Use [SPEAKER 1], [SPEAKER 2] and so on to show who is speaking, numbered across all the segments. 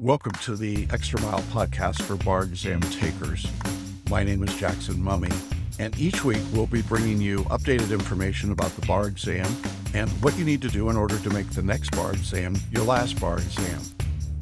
[SPEAKER 1] Welcome to the Extra Mile podcast for bar exam takers. My name is Jackson Mumey, and each week we'll be bringing you updated information about the bar exam and what you need to do in order to make the next bar exam your last bar exam.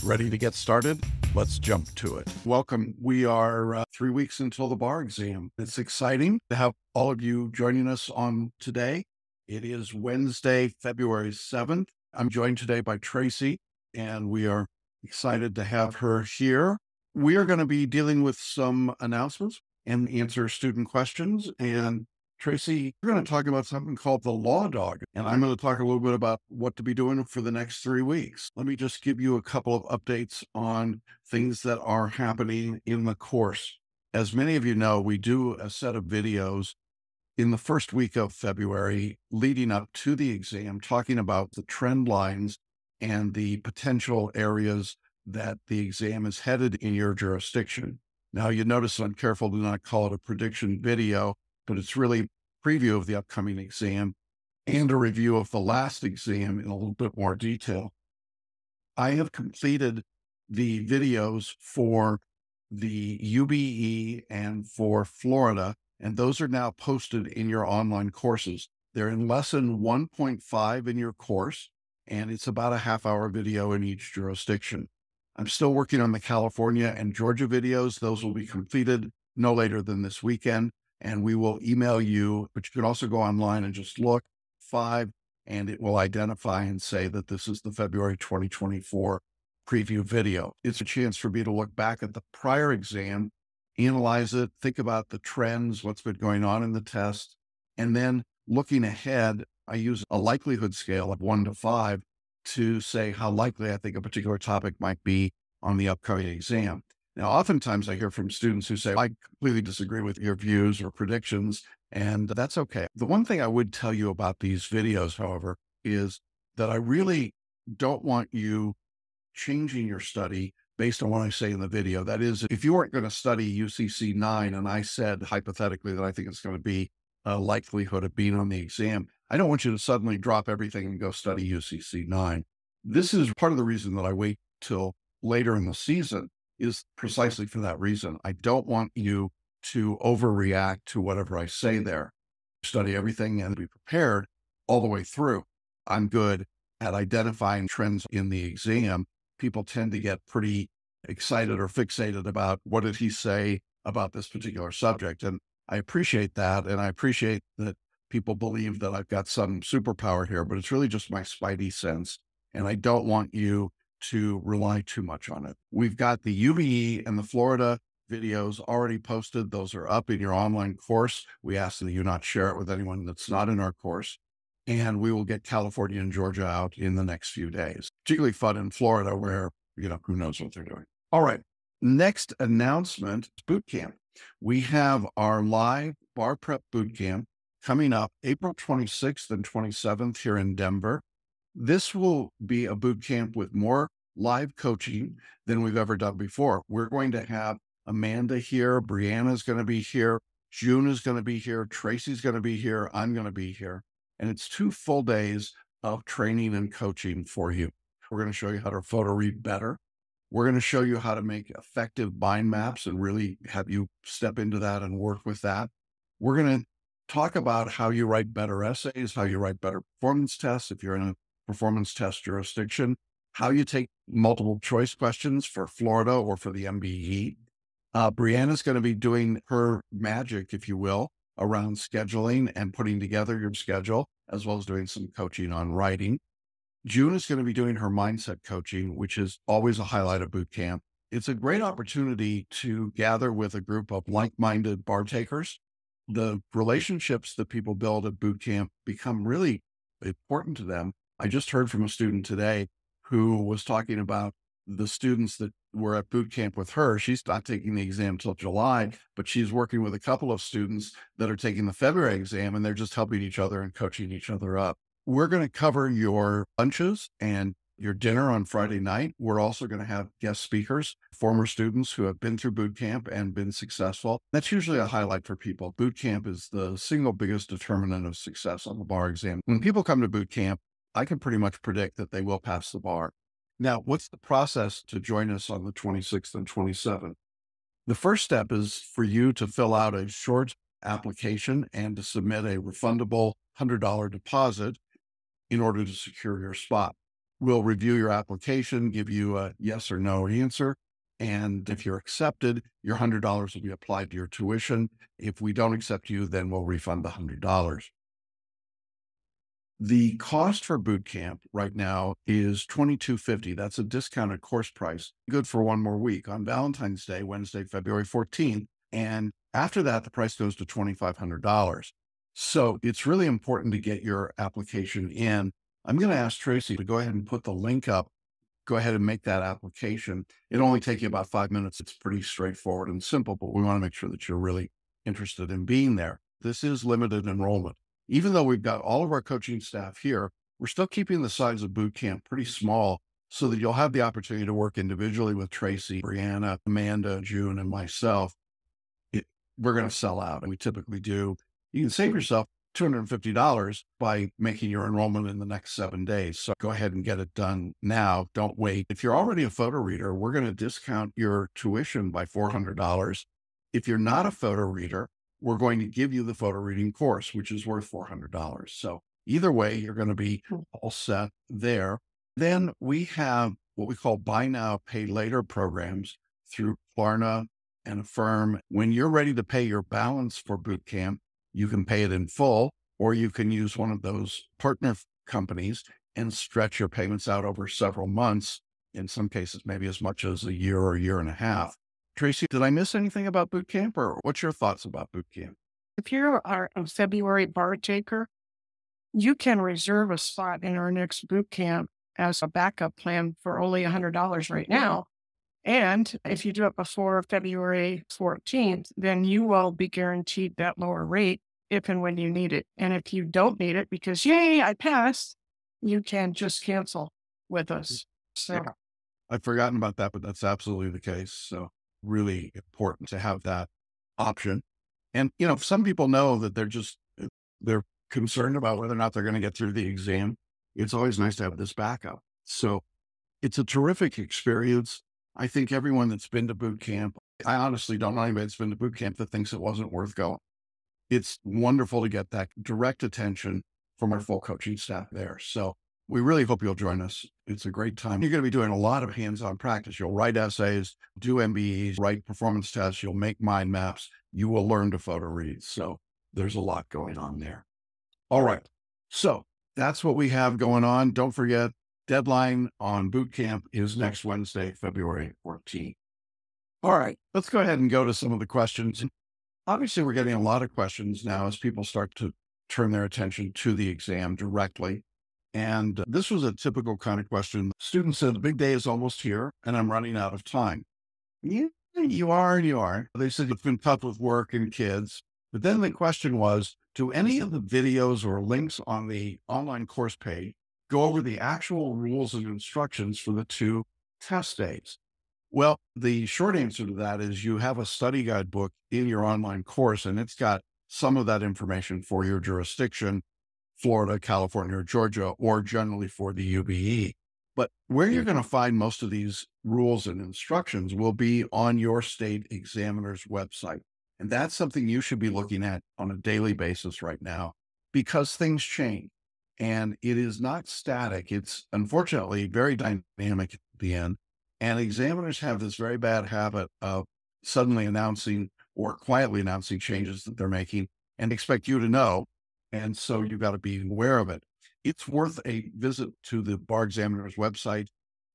[SPEAKER 1] Ready to get started? Let's jump to it. Welcome. We are uh, three weeks until the bar exam. It's exciting to have all of you joining us on today. It is Wednesday, February 7th. I'm joined today by Tracey, and we are excited to have her here. We are going to be dealing with some announcements and answer student questions. And Tracey, we're going to talk about something called the Law Dog. And I'm going to talk a little bit about what to be doing for the next three weeks. Let me just give you a couple of updates on things that are happening in the course. As many of you know, we do a set of videos in the first week of February leading up to the exam, talking about the trend lines and the potential areas that the exam is headed in your jurisdiction. Now, you notice I'm careful to not call it a prediction video, but it's really preview of the upcoming exam and a review of the last exam in a little bit more detail. I have completed the videos for the UBE and for Florida, and those are now posted in your online courses. They're in lesson 1.5 in your course, and it's about a half hour video in each jurisdiction. I'm still working on the California and Georgia videos. Those will be mm-hmm. completed no later than this weekend, and we will email you, but you can also go online and just look five, and it will identify and say that this is the February 2024 preview video. It's a chance for me to look back at the prior exam, analyze it, think about the trends, what's been going on in the test, and then looking ahead, I use a likelihood scale of one to five to say how likely I think a particular topic might be on the upcoming exam. Now, oftentimes I hear from students who say, I completely disagree with your views or predictions, and that's okay. The one thing I would tell you about these videos, however, is that I really don't want you changing your study based on what I say in the video. That is, if you weren't going to study UCC 9 and I said hypothetically that I think it's going to be a likelihood of being on the exam, I don't want you to suddenly drop everything and go study UCC 9. This is part of the reason that I wait till later in the season is precisely for that reason. I don't want you to overreact to whatever I say there. Study everything and be prepared all the way through. I'm good at identifying trends in the exam. People tend to get pretty excited or fixated about what did he say about this particular subject. And I appreciate that. And I appreciate that people believe that I've got some superpower here, but it's really just my spidey sense. And I don't want you to rely too much on it. We've got the UBE and the Florida videos already posted. Those are up in your online course. We ask that you not share it with anyone that's not in our course. And we will get California and Georgia out in the next few days, particularly fun in Florida where, you know, who knows what they're doing. All right. Next announcement boot camp. We have our live bar prep boot camp coming up April 26th and 27th here in Denver. This will be a boot camp with more live coaching than we've ever done before. We're going to have Amanda here, Brianna's going to be here, June is going to be here, Tracey's going to be here, I'm going to be here. And it's two full days of training and coaching for you. We're going to show you how to photo read better. We're going to show you how to make effective mind maps and really have you step into that and work with that. We're going to talk about how you write better essays, how you write better performance tests if you're in a performance test jurisdiction, how you take multiple choice questions for Florida or for the MBE. Uh, Brianna's going to be doing her magic, if you will, around scheduling and putting together your schedule, as well as doing some coaching on writing. June is going to be doing her mindset coaching, which is always a highlight of boot camp. It's a great opportunity to gather with a group of like minded bar takers the relationships that people build at boot camp become really important to them. I just heard from a student today who was talking about the students that were at boot camp with her. She's not taking the exam till July, but she's working with a couple of students that are taking the February exam and they're just helping each other and coaching each other up. We're going to cover your lunches and your dinner on Friday mm-hmm. night. We're also going to have guest speakers, former students who have been through boot camp and been successful. That's usually a highlight for people. Boot camp is the single biggest determinant of success on the bar exam. When people come to boot camp, I can pretty much predict that they will pass the bar. Now, what's the process to join us on the 26th and 27th? The first step is for you to fill out a short application and to submit a refundable $100 deposit in order to secure your spot. We'll review your application, give you a yes or no answer. And if you're accepted, your $100 will be applied to your tuition. If we don't accept you, then we'll refund the $100. The cost for boot camp right now is $22.50. That's a discounted course price, good for one more week on Valentine's Day, Wednesday, February 14th. And after that, the price goes to $2,500. So it's really important to get your application in. I'm going to ask Tracey to go ahead and put the link up. Go ahead and make that application. It'll only take you about five minutes. It's pretty straightforward and simple, but we want to make sure that you're really interested in being there. This is limited enrollment even though we've got all of our coaching staff here, we're still keeping the size of boot camp pretty small so that you'll have the opportunity to work individually with Tracey, Brianna, Amanda, June, and myself. It, we're going to sell out, and we typically do. You can save yourself $250 by making your enrollment in the next seven days. So go ahead and get it done now. Don't wait. If you're already a photo reader, we're going to discount your tuition by $400. If you're not a photo reader, we're going to give you the photo reading course, which is worth $400. So either way, you're going to be hmm. all set there. Then we have what we call buy now, pay later programs through Klarna and Affirm. When you're ready to pay your balance for boot camp, you can pay it in full, or you can use one of those partner companies and stretch your payments out over several months. In some cases, maybe as much as a year or a year and a half. Tracey, did I miss anything about boot camp or what's your thoughts about boot camp?
[SPEAKER 2] If you're a February bar taker, you can reserve a spot in our next boot camp as a backup plan for only $100 right now. And if you do it before February 14th, then you will be guaranteed that lower rate if and when you need it. And if you don't need it because, yay, I passed, you can just cancel with us. So yeah.
[SPEAKER 1] I've forgotten about that, but that's absolutely the case. So really important to have that option. And, you know, some people know that they're just, uh, they're concerned about whether or not they're going to get through the exam. It's always nice to have this backup. So it's a terrific experience. I think everyone that's been to boot camp, I honestly don't know anybody that's been to boot camp that thinks it wasn't worth going. It's wonderful to get that direct attention from our full coaching staff there. So we really hope you'll join us. It's a great time. You're going to be doing a lot of hands on practice. You'll write essays, do MBEs, write performance tests, you'll make mind maps, you will learn to photo read. So there's a lot going on there. All right. So that's what we have going on. Don't forget, deadline on boot camp is next Wednesday, February 14th. All right, let's go ahead and go to some of the questions. Obviously, we're getting a lot of questions now as people start to turn their attention to the exam directly. And this was a typical kind of question. Students said, the big day is almost here and I'm running out of time. Yeah, you are and you are. They said it's been tough with work and kids. But then the question was, do any of the videos or links on the online course page go over the actual rules and instructions for the two test days? Well, the short answer to that is you have a study guide book in your online course, and it's got some of that information for your jurisdiction Florida, California, or Georgia, or generally for the UBE. But where you're going to mm-hmm. find most of these rules and instructions will be on your state examiner's website. And that's something you should be mm-hmm. looking at on a daily basis right now because things change and it is not static. It's unfortunately very dynamic at the end. And examiners have this very bad habit of suddenly announcing or quietly announcing changes that they're making and expect you to know and so you've got to be aware of it. It's worth a visit to the bar examiner's website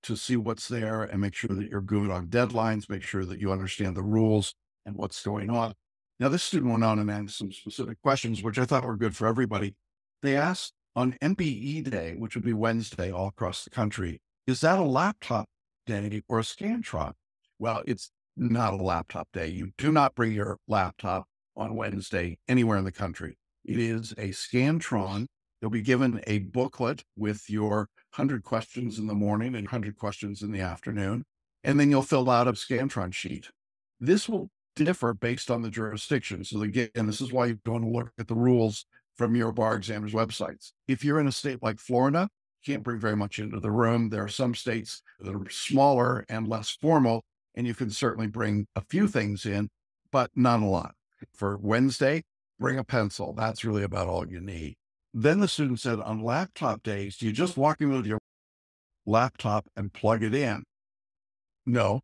[SPEAKER 1] to see what's there and make sure that you're good on deadlines, make sure that you understand the rules and what's going on. Now, this student went on and asked some specific questions, which I thought were good for everybody. They asked on MBE day, which would be Wednesday all across the country, is that a laptop day or a Scantron? Well, it's not a laptop day. You do not bring your laptop on Wednesday anywhere in the country. It is a Scantron. You'll be given a booklet with your 100 questions in the morning and 100 questions in the afternoon. And then you'll fill out a Scantron sheet. This will differ based on the jurisdiction. So again, this is why you want to look at the rules from your bar examiner's websites. If you're in a state like Florida, can't bring very much into the room. There are some states that are smaller and less formal, and you can certainly bring a few things in, but not a lot. For Wednesday, bring a pencil. That's really about all you need. Then the student said, on laptop days, do you just walk in with your laptop and plug it in. No.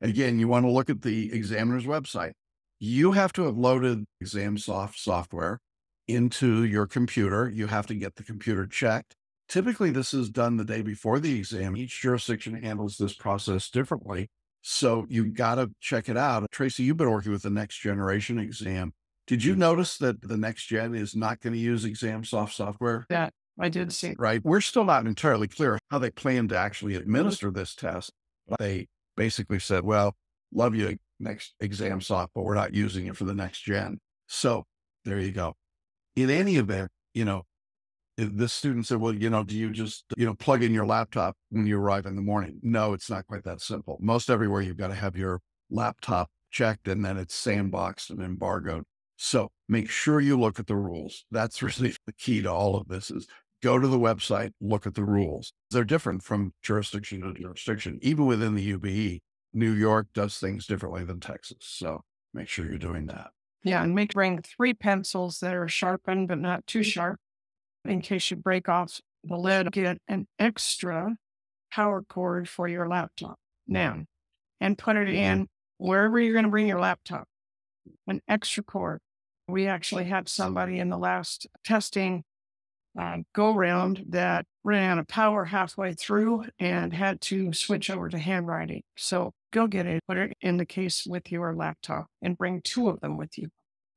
[SPEAKER 1] Again, you want to look at the examiner's website. You have to have loaded ExamSoft software into your computer. You have to get the computer checked. Typically, this is done the day before the exam. Each jurisdiction handles this process differently. So you got to check it out. Tracey, you've been working with the next generation exam. Did you mm. notice that the next gen is not going to use ExamSoft software?
[SPEAKER 2] Yeah, I did see.
[SPEAKER 1] Right. We're still not entirely clear how they plan to actually administer this test. But they basically said, well, love you, next ExamSoft, but we're not using it for the next gen. So there you go. In any event, you know, the student said, well, you know, do you just, you know, plug in your laptop when you arrive in the morning? No, it's not quite that simple. Most everywhere you've got to have your laptop checked and then it's sandboxed and embargoed. So make sure you look at the rules. That's really the key to all of this is go to the website, look at the rules. They're different from jurisdiction to jurisdiction. Even within the UBE, New York does things differently than Texas. So make sure you're doing that.
[SPEAKER 2] Yeah, and make bring three pencils that are sharpened but not too sharp in case you break off the lid. Get an extra power cord for your laptop now and put it in wherever you're going to bring your laptop. An extra cord. We actually had somebody in the last testing uh, go round that ran out of power halfway through and had to switch over to handwriting. So go get it, put it in the case with your laptop and bring two of them with you.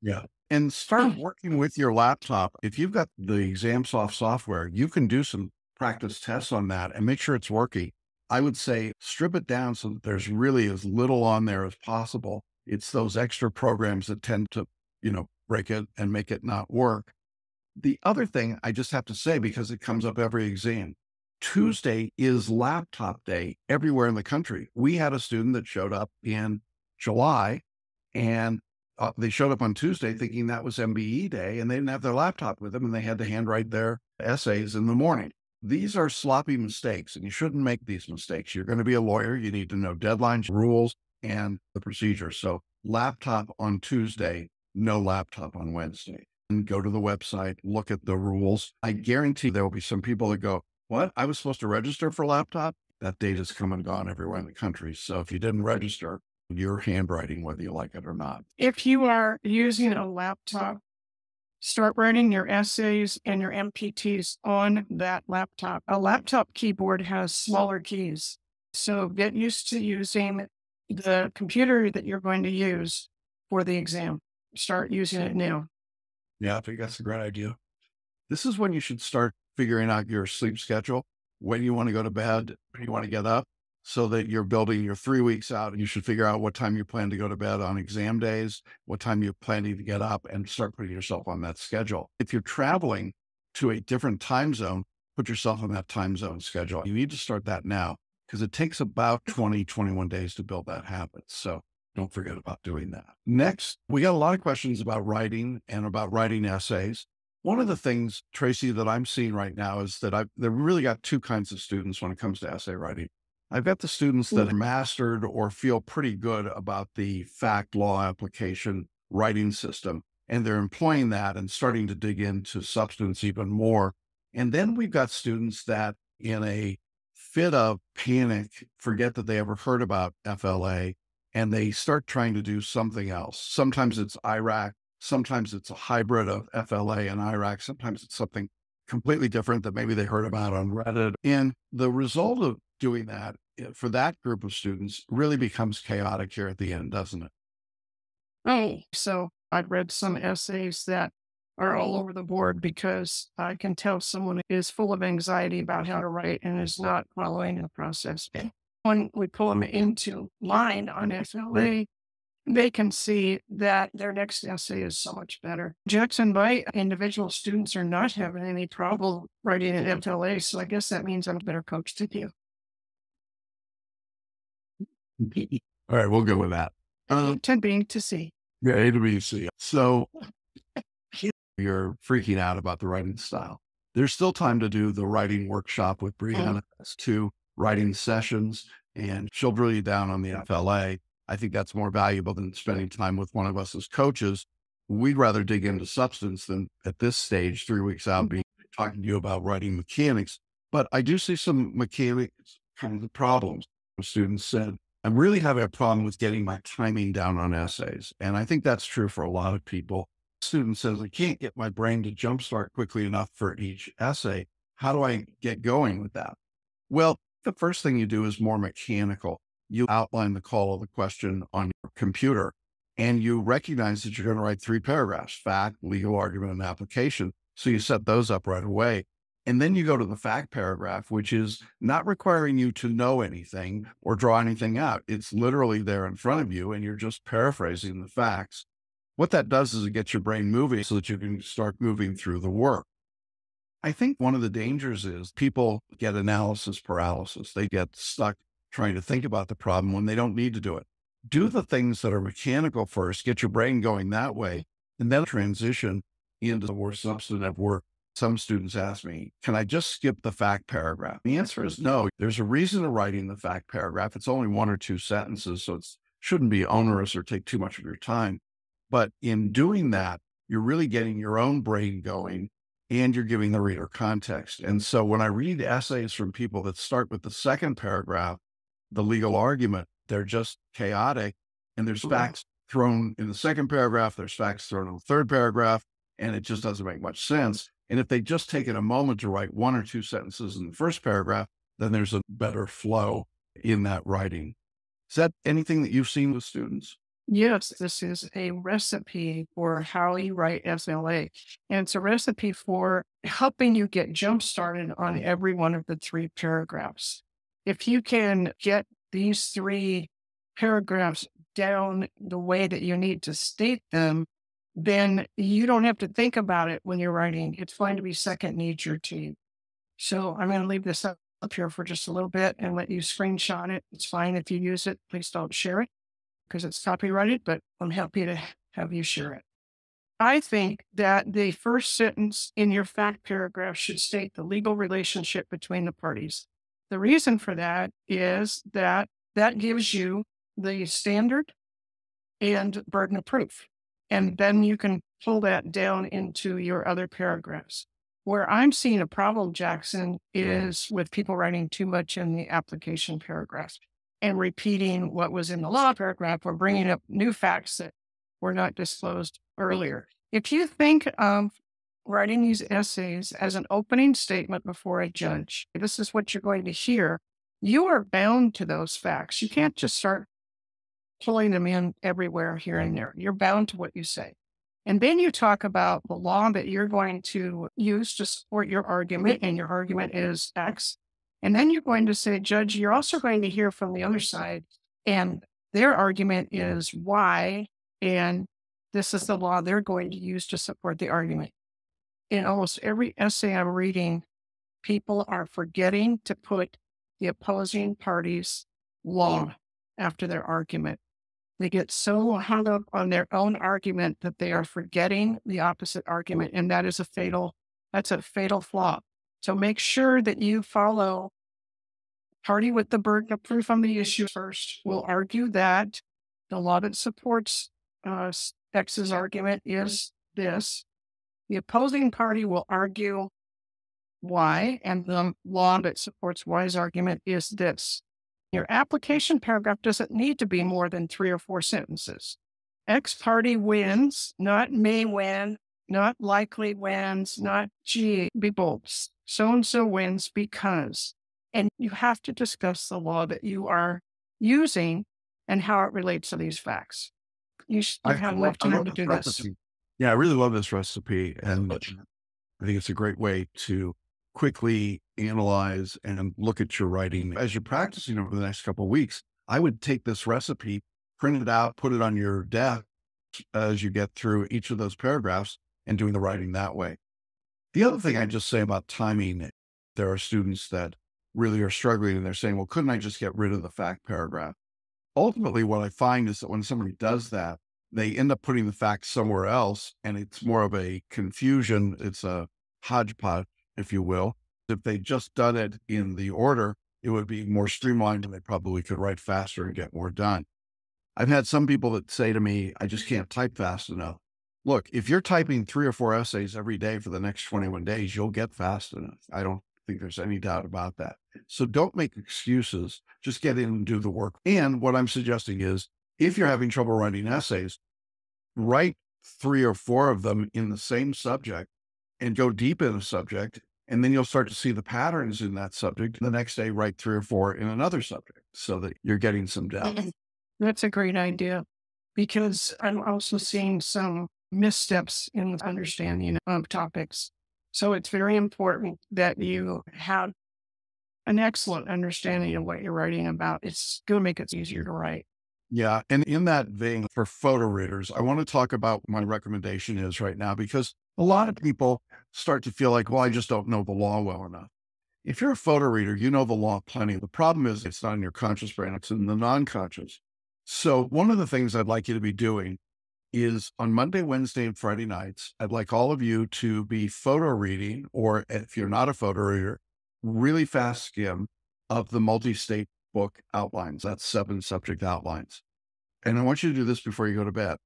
[SPEAKER 1] Yeah. And start working with your laptop. If you've got the ExamSoft software, you can do some practice tests on that and make sure it's working. I would say strip it down so that there's really as little on there as possible. It's those extra programs that tend to, you know, break it and make it not work. The other thing I just have to say, because it comes up every exam, mm. Tuesday is laptop day everywhere in the country. We had a student that showed up in July and uh, they showed up on Tuesday thinking that was MBE day and they didn't have their laptop with them and they had to handwrite their essays in the morning. These are sloppy mistakes and you shouldn't make these mistakes. You're going to be a lawyer. You need to know deadlines, rules, and the procedure. So laptop on Tuesday, no laptop on Wednesday. And go to the website, look at the rules. I guarantee there will be some people that go, what? I was supposed to register for laptop? That date has come and gone everywhere in the country. So if you didn't register, you're handwriting whether you like it or not.
[SPEAKER 2] If you are using a laptop, start writing your essays and your MPTs on that laptop. A laptop keyboard has smaller keys. So get used to using the computer that you're going to use for the exam. Start using it now.
[SPEAKER 1] Yeah, I think that's a great idea. This is when you should start figuring out your sleep schedule, when you want to go to bed, when you want to get up, so that you're building your three weeks out. And you should figure out what time you plan to go to bed on exam days, what time you're planning to get up, and start putting yourself on that schedule. If you're traveling to a different time zone, put yourself on that time zone schedule. You need to start that now because it takes about 20, 21 days to build that habit. So don't forget about doing that. Next, we got a lot of questions about writing and about writing essays. One of the things, Tracey, that I'm seeing right now is that I've really got two kinds of students when it comes to essay writing. I've got the students that mastered or feel pretty good about the fact law application writing system, and they're employing that and starting to dig into substance even more. And then we've got students that, in a fit of panic, forget that they ever heard about FLA and they start trying to do something else. Sometimes it's IRAC, sometimes it's a hybrid of FLA and IRAC, sometimes it's something completely different that maybe they heard about on Reddit. And the result of doing that eh, for that group of students really becomes chaotic here at the end, doesn't it?
[SPEAKER 2] Oh, so I've read some essays that are all over the board because I can tell someone is full of anxiety about how to write and is not following the process. When we pull them into line on FLA, they can see that their next essay is so much better. Jackson, my individual students are not having any trouble writing an FLA, so I guess that means I'm a better coach to you.
[SPEAKER 1] All right, we'll go with that.
[SPEAKER 2] Um, 10 being to C.
[SPEAKER 1] Yeah, A to B, C. So you're freaking out about the writing style. there's still time to do the writing workshop with
[SPEAKER 2] Mm-hmm.
[SPEAKER 1] Brianna, to writing sessions, and she'll drill you down on the FLA. I think that's more valuable than spending time with one of us as coaches. We'd rather dig into substance than at this stage, three weeks out, being talking to you about writing mechanics. But I do see some mechanics kind of the problems. Students said, I'm really having a problem with getting my timing down on essays. And I think that's true for a lot of people. Student says, I can't get my brain to jumpstart quickly enough for each essay. How do I get going with that? Well, the first thing you do is more mechanical. You outline the call of the question on your computer and you recognize that you're going to write three paragraphs fact, legal argument, and application. So you set those up right away. And then you go to the fact paragraph, which is not requiring you to know anything or draw anything out. It's literally there in front of you, and you're just paraphrasing the facts. What that does is it gets your brain moving so that you can start moving through the work. I think one of the dangers is people get analysis paralysis. They get stuck trying to think about the problem when they don't need to do it. Do hmm. the things that are mechanical first, get your brain going that way, and then transition into the more substantive work. Some students ask me, can I just skip the fact paragraph? The answer is no. There's a reason to writing the fact paragraph. It's only one or two sentences, so it shouldn't be onerous or take too much of your time. But in doing that, you're really getting your own brain going and you're giving the reader context. And so when I read essays from people that start with the second paragraph, the legal argument, they're just chaotic. And there's facts thrown in the second paragraph, there's facts thrown in the third paragraph, and it just doesn't make much sense. And if they just taken a moment to write one or two sentences in the first paragraph, then there's a better flow in that writing. Is that anything that you've seen with students?
[SPEAKER 2] Yes, this is a recipe for how you write FLA. And it's a recipe for helping you get jump started on every one of the three paragraphs. If you can get these three paragraphs down the way that you need to state them, then you don't have to think about it when you're writing. It's going to be second nature to you. So I'm going to leave this up, up here for just a little bit and let you screenshot it. It's fine if you use it. Please don't share it because it's copyrighted, but I'm happy to have you share it. I think that the first sentence in your fact paragraph should state the legal relationship between the parties. The reason for that is that that gives you the standard and burden of proof. And then you can pull that down into your other paragraphs. Where I'm seeing a problem, Jackson, is with people writing too much in the application paragraph and repeating what was in the law paragraph or bringing up new facts that were not disclosed earlier. If you think of writing these essays as an opening statement before a judge, this is what you're going to hear, you are bound to those facts. You can't just start pulling them in everywhere here and there. You're bound to what you say. And then you talk about the law that you're going to use to support your argument, and your argument is X. And then you're going to say, Judge, you're also going to hear from the other side, and their argument is Y, and this is the law they're going to use to support the argument. In almost every essay I'm reading, people are forgetting to put the opposing party's law after their argument. They get so hung up on their own argument that they are forgetting the opposite argument. And that is a fatal, that's a fatal flaw. So make sure that you follow party with the burden of proof on the issue first. We'll argue that the law that supports uh, X's argument is this. The opposing party will argue why, and the law that supports Y's argument is this. Your application paragraph doesn't need to be more than three or four sentences. X party wins, not may win, not likely wins, not G, be bold. So and so wins because. And you have to discuss the law that you are using and how it relates to these facts. You, you have enough time to do this.
[SPEAKER 1] Yeah, I really love this recipe. And I think it's a great way to quickly analyze and look at your writing. As you're practicing over the next couple of weeks, I would take this recipe, print it out, put it on your desk as you get through each of those paragraphs and doing the writing that way. The other thing I just say about timing, there are students that really are struggling and they're saying, well, couldn't I just get rid of the fact paragraph? Ultimately, what I find is that when somebody does that, they end up putting the facts somewhere else and it's more of a confusion. It's a hodgepodge if you will. If they just done it in the order, it would be more streamlined and they probably could write faster and get more done. I've had some people that say to me, I just can't type fast enough. Look, if you're typing three or four essays every day for the next 21 days, you'll get fast enough. I don't think there's any doubt about that. So don't make excuses. Just get in and do the work. And what I'm suggesting is if you're having trouble writing essays, write three or four of them in the same subject and go deep in a subject. And then you'll start to see the patterns in that subject. The next day, write three or four in another subject so that you're getting some depth. Mm-hmm.
[SPEAKER 2] That's a great idea because I'm also seeing some missteps in the understanding of topics. So it's very important that you have an excellent understanding of what you're writing about. It's going to make it easier to write.
[SPEAKER 1] Yeah. And in that vein, for photo readers, I want to talk about my recommendation is right now because a lot of people start to feel like, well, I just don't know the law well enough. If you're a photo reader, you know the law plenty. The problem is it's not in your conscious brain, it's in the non conscious. So, one of the things I'd like you to be doing is on Monday, Wednesday, and Friday nights, I'd like all of you to be photo reading, or if you're not a photo reader, really fast skim of the multi state book outlines. That's seven subject outlines. And I want you to do this before you go to bed.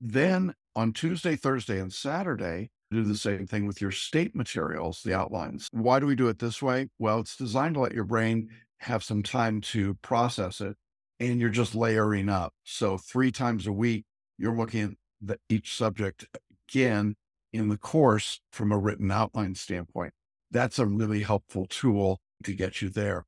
[SPEAKER 1] Then on Tuesday, Thursday, and Saturday, do the same thing with your state materials, the outlines. Why do we do it this way? Well, it's designed to let your brain have some time to process it and you're just layering up. So three times a week, you're looking at each subject again in the course from a written outline standpoint. That's a really helpful tool to get you there.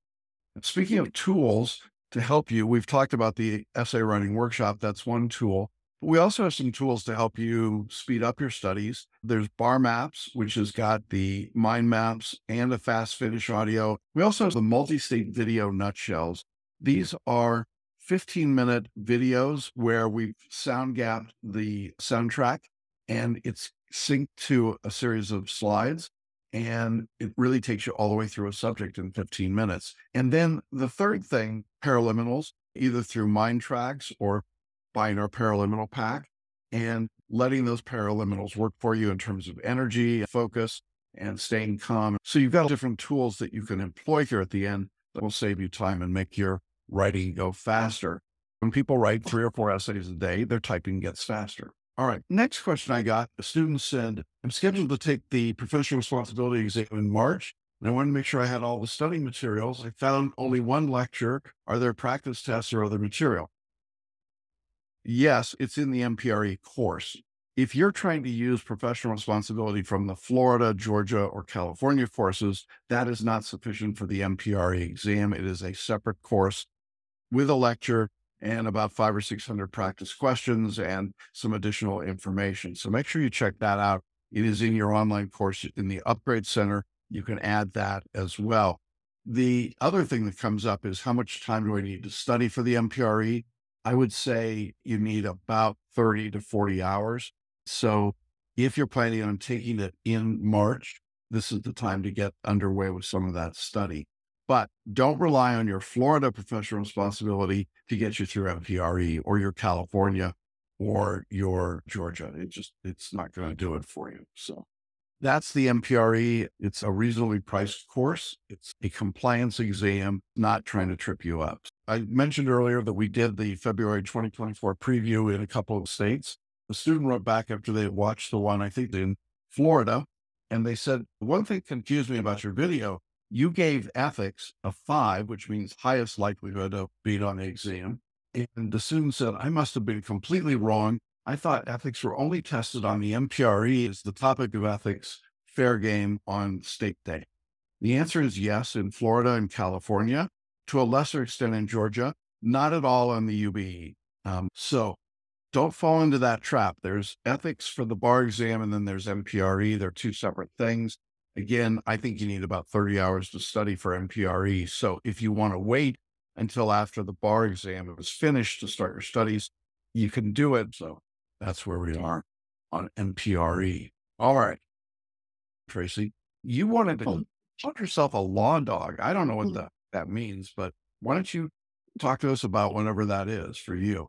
[SPEAKER 1] Speaking of tools to help you, we've talked about the essay writing workshop. That's one tool. But we also have some tools to help you speed up your studies. There's BarMaps, which has got the mind maps and a fast finish audio. We also have the multi state video nutshells. These are 15 minute videos where we've sound gapped the soundtrack and it's synced to a series of slides. And it really takes you all the way through a subject in 15 minutes. And then the third thing, paraliminals, either through mind tracks or buying our paraliminal pack and letting those paraliminals work for you in terms of energy, focus, and staying calm. So you've got different tools that you can employ here at the end that will save you time and make your writing go faster. When people write three or four essays a day, their typing gets faster. All right. Next question I got a student said, I'm scheduled to take the professional responsibility exam in March. And I wanted to make sure I had all the study materials. I found only one lecture. Are there practice tests or other material? Yes, it's in the MPRE course. If you're trying to use professional responsibility from the Florida, Georgia, or California courses, that is not sufficient for the MPRE exam. It is a separate course with a lecture and about five or 600 practice questions and some additional information. So make sure you check that out. It is in your online course in the Upgrade Center. You can add that as well. The other thing that comes up is how much time do I need to study for the MPRE? I would say you need about 30 to 40 hours. So if you're planning on taking it in March, this is the time to get underway with some of that study. But don't rely on your Florida professional responsibility to get you through MPRE or your California or your Georgia. It just, it's not going to do it for you. So that's the MPRE. It's a reasonably priced course. It's a compliance exam, not trying to trip you up. I mentioned earlier that we did the February 2024 preview in a couple of states. The student wrote back after they watched the one, I think in Florida, and they said, one thing confused me about your video you gave ethics a five, which means highest likelihood of being on the exam. And the student said, I must have been completely wrong. I thought ethics were only tested on the MPRE as the topic of ethics fair game on state day. The answer is yes in Florida and California, to a lesser extent in Georgia, not at all on the UBE. Um, so don't fall into that trap. There's ethics for the bar exam and then there's MPRE. They're two separate things. Again, I think you need about 30 hours to study for MPRE. So if you want to wait until after the bar exam is finished to start your studies, you can do it. So that's where we are on MPRE. All right. Tracey, you wanted to call yourself a law dog. I don't know what mm. that, that means, but why don't you talk to us about whenever that is for you?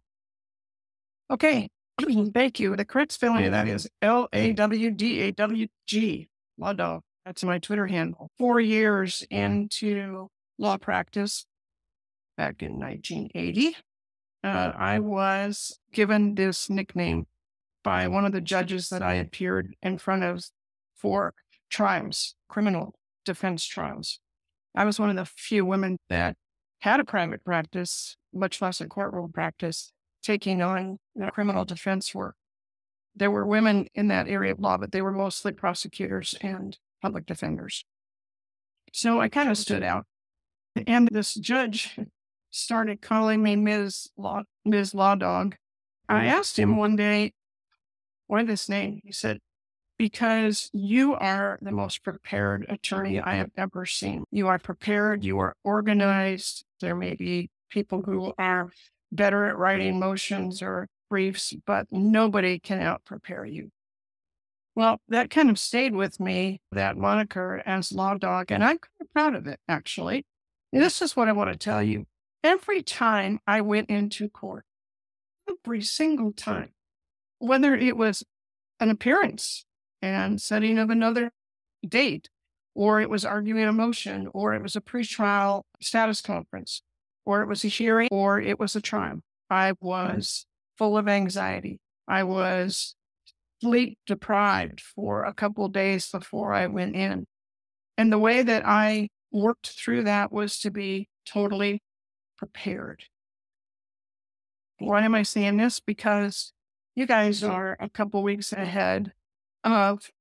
[SPEAKER 2] Okay. Thank you. The correct spelling of that is L A W D A W G, law dog. That's my Twitter handle. Four years into law practice back in 1980, uh, I was given this nickname by one of the judges that I appeared in front of for trials, criminal defense trials. I was one of the few women that had a private practice, much less a courtroom practice, taking on criminal defense work. There were women in that area of law, but they were mostly prosecutors and public defenders. So I kind of stood out. And this judge started calling me Ms. Law, Ms. Law Dog. I mm-hmm. asked him one day, why this name? He said, because you are the most prepared attorney I have ever seen. You are prepared, you are organized. There may be people who are better at writing motions or briefs, but nobody can out prepare you. Well, that kind of stayed with me, that moniker as Law Dog, and I'm kind of proud of it, actually. This is what I want to tell you. Every time I went into court, every single time, whether it was an appearance and setting of another date, or it was arguing a motion, or it was a pretrial status conference, or it was a hearing, or it was a trial. I was full of anxiety. I was sleep deprived for a couple days before I went in. And the way that I worked through that was to be totally prepared. Why am I saying this? Because you guys are a couple weeks ahead of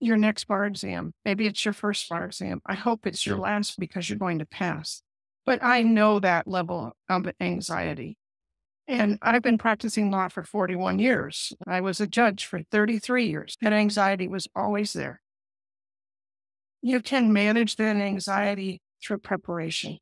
[SPEAKER 2] your next bar exam. Maybe it's your first bar exam. I hope it's your last because you're going to pass. But I know that level of anxiety. And I've been practicing law for 41 years. I was a judge for 33 years. That anxiety was always there. You can manage that anxiety through preparation.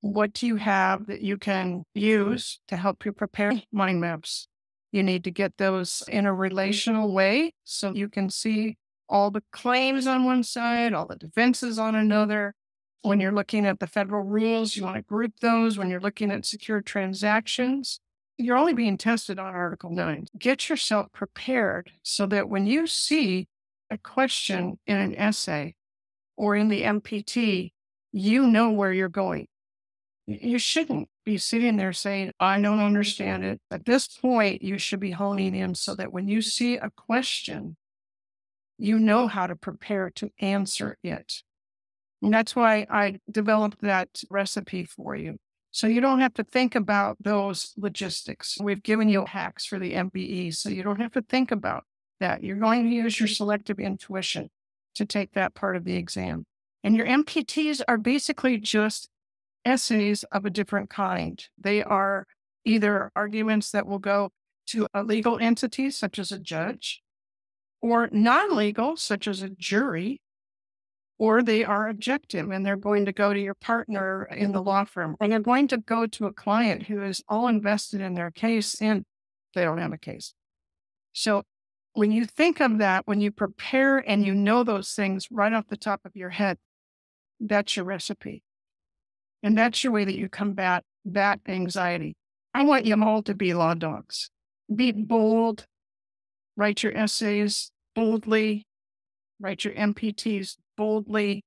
[SPEAKER 2] What do you have that you can use to help you prepare mm. mind maps? You need to get those in a relational way so you can see all the claims on one side, all the defenses on another. When you're looking at the federal rules, you want to group those. When you're looking at secure transactions, you're only being tested on Article 9. Get yourself prepared so that when you see a question in an essay or in the MPT, you know where you're going. You shouldn't be sitting there saying, I don't understand it. At this point, you should be honing in so that when you see a question, you know how to prepare to answer it. And that's why I developed that recipe for you. So you don't have to think about those logistics. We've given you hacks for the MBE, so you don't have to think about that. You're going to use your selective intuition to take that part of the exam. And your MPTs are basically just essays of a different kind. They are either arguments that will go to a legal entity, such as a judge, or non legal, such as a jury, or they are objective and they're going to go to your partner in the law firm, and they're going to go to a client who is all invested in their case and they don't have a case. So when you think of that, when you prepare and you know those things right off the top of your head, that's your recipe. And that's your way that you combat that anxiety. I want you all to be law dogs. Be bold, write your essays boldly, write your MPTs boldly,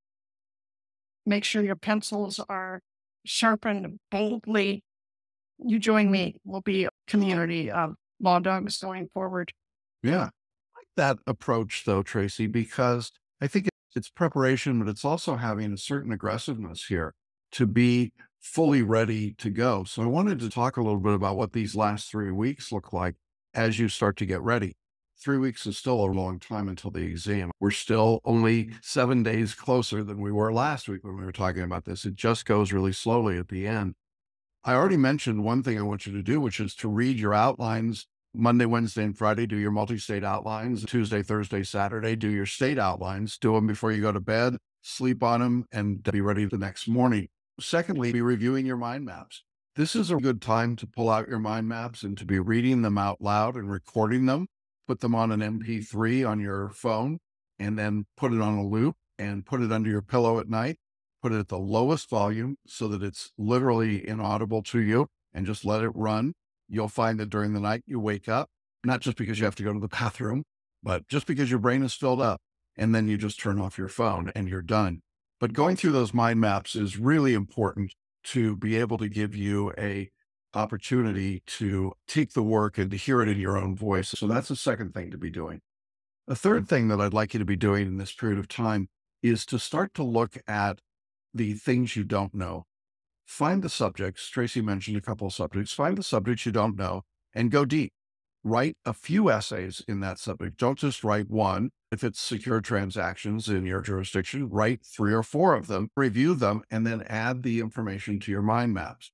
[SPEAKER 2] make sure your pencils are sharpened boldly. You join me. We'll be a community of law dogs going forward.
[SPEAKER 1] Yeah. I like that approach though, Tracey, because I think it's preparation, but it's also having a certain aggressiveness here to be fully ready to go. So I wanted to talk a little bit about what these last three weeks look like as you start to get ready. Three weeks is still a long time until the exam. We're still only mm-hmm. seven days closer than we were last week when we were talking about this. It just goes really slowly at the end. I already mentioned one thing I want you to do, which is to read your outlines Monday, Wednesday, and Friday. Do your multi state outlines. Tuesday, Thursday, Saturday, do your state outlines. Do them before you go to bed, sleep on them, and be ready the next morning. Secondly, be reviewing your mind maps. This is a good time to pull out your mind maps and to be reading them out loud and recording them. Put them on an MP3 on your phone and then put it on a loop and put it under your pillow at night. Put it at the lowest volume so that it's literally inaudible to you and just let it run. You'll find that during the night you wake up, not just because you have to go to the bathroom, but just because your brain is filled up and then you just turn off your phone and you're done. But going through those mind maps is really important to be able to give you a opportunity to take the work and to hear it in your own voice. So that's the second thing to be doing. The third mm. thing that I'd like you to be doing in this period of time is to start to look at the things you don't know. Find the subjects. Tracey mentioned a couple of subjects. Find the subjects you don't know and go deep. Write a few essays in that subject. Don't just write one. If it's secure transactions in your jurisdiction, write three or four of them, review them, and then add the information to your mind maps.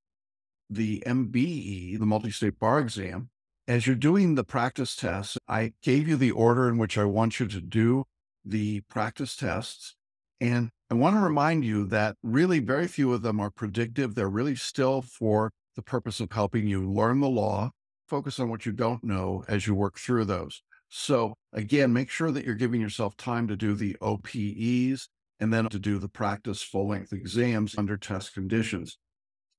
[SPEAKER 1] The MBE, the multi state bar exam, as you're doing the practice tests, I gave you the order in which I want you to do the practice tests. And I want to remind you that really very few of them are predictive. They're really still for the purpose of helping you learn the law, focus on what you don't know as you work through those. So again, make sure that you're giving yourself time to do the OPEs and then to do the practice full length exams under test conditions.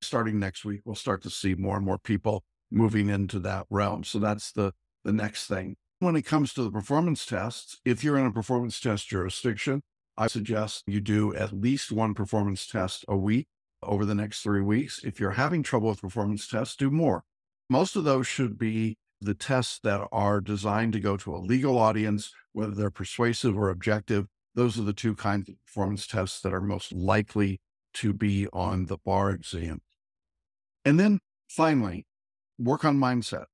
[SPEAKER 1] Starting next week, we'll start to see more and more people moving into that realm. So that's the, the next thing. When it comes to the performance tests, if you're in a performance test jurisdiction, I suggest you do at least one performance test a week over the next three weeks. If you're having trouble with performance tests, do more. Most of those should be the tests that are designed to go to a legal audience, whether they're persuasive or objective. Those are the two kinds of performance tests that are most likely to be on the bar exam. And then finally, work on mindset.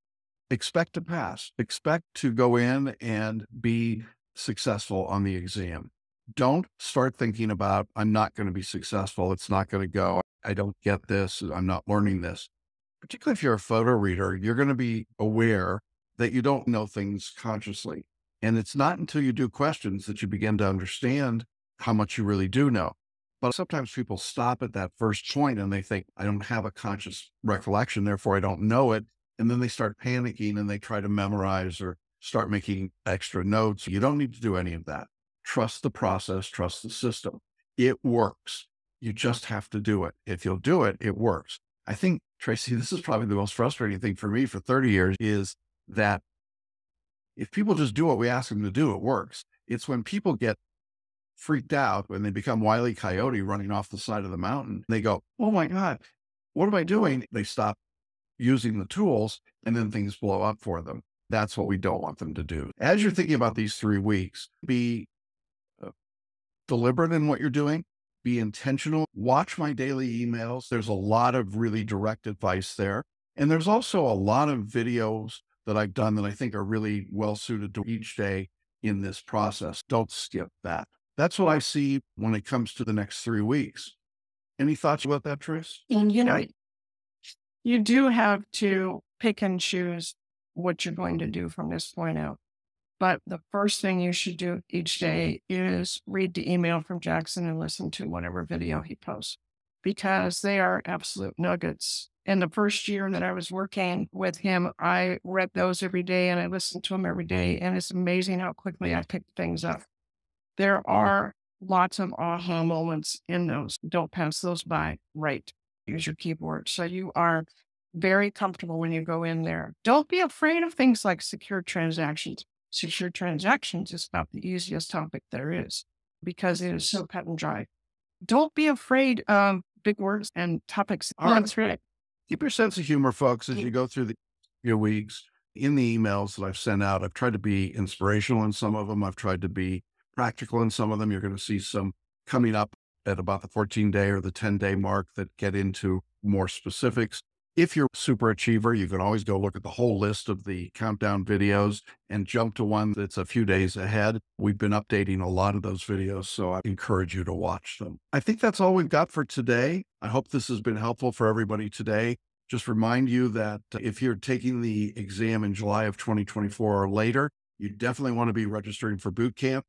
[SPEAKER 1] Expect to pass, expect to go in and be successful on the exam don't start thinking about, I'm not going to be successful. It's not going to go. I don't get this. I'm not learning this. Particularly if you're a photo reader, you're going to be aware that you don't know things consciously. And it's not until you do questions that you begin to understand how much you really do know. But sometimes people stop at that first point and they think, I don't have a conscious recollection, therefore I don't know it. And then they start panicking and they try to memorize or start making extra notes. You don't need to do any of that trust the process, trust the system. It works. You just have to do it. If you'll do it, it works. I think, Tracey, this is probably the most frustrating thing for me for 30 years is that if people just do what we ask them to do, it works. It's when people get freaked out, when they become Wiley Coyote running off the side of the mountain, they go, Oh my God, what am I doing? They stop using the tools and then things blow up for them. That's what we don't want them to do. As you're thinking about these three weeks, be uh, deliberate in what you're doing, be intentional. Watch my daily emails. There's a lot of really direct advice there. And there's also a lot of videos that I've done that I think are really well suited to each day in this process. Don't skip that. That's what I see when it comes to the next three weeks. Any thoughts about that, Trace?
[SPEAKER 2] And you know, you do have to pick and choose what you're going to do from this point out. But the first thing you should do each day is read the email from Jackson and listen to whatever video he posts because they are absolute nuggets. In the first year that I was working with him, I read those every day and I listened to them every day. And it's amazing how quickly I picked things up. There mm. are lots of aha moments in those. Don't pass those by. Right. Use your keyboard. So you are very comfortable when you go in there. Don't be afraid of things like secure transactions secure transactions is about the easiest topic there is because it is so cut and dry. Don't be afraid of big words and topics.
[SPEAKER 1] All right. That's right. Keep your sense of humor, folks, as you go through the your weeks. In the emails that I've sent out, I've tried to be inspirational in some of them. I've tried to be practical in some of them. You're going to see some coming up at about the 14 day or the 10 day mark that get into more specifics. If you're a super achiever, you can always go look at the whole list of the countdown videos and jump to one that's a few days ahead. We've been updating a lot of those videos, so I encourage you to watch them. I think that's all we've got for today. I hope this has been helpful for everybody today. Just remind you that uh, if you're taking the exam in July of 2024 or later, you definitely want to be registering for boot camp.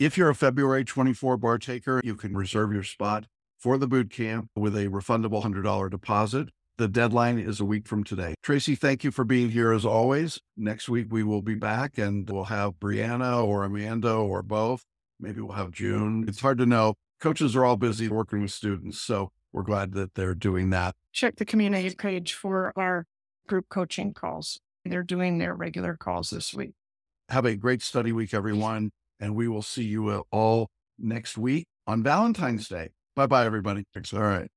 [SPEAKER 1] If you're a February 24 bar taker, you can reserve your spot for the boot camp with a refundable $100 deposit. The deadline is a week from today. Tracey, thank you for being here as always. Next week we will be back and we'll have Brianna or Amanda or both. Maybe we'll have June. It's hard to know. Coaches are all busy working with students. So we're glad that they're doing that.
[SPEAKER 2] Check the community page for our group coaching calls. They're doing their regular calls this week.
[SPEAKER 1] Have a great study week, everyone. And we will see you uh, all next week on Valentine's Day. Bye bye, everybody.
[SPEAKER 3] Thanks. All right.